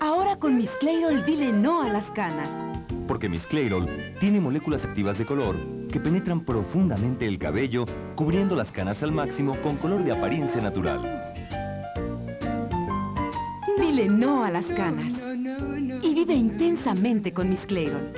Ahora con Miss Clairol dile no a las canas. Porque Miss Clairol tiene moléculas activas de color que penetran profundamente el cabello, cubriendo las canas al máximo con color de apariencia natural. Dile no a las canas. Y vive intensamente con Miss Clairol.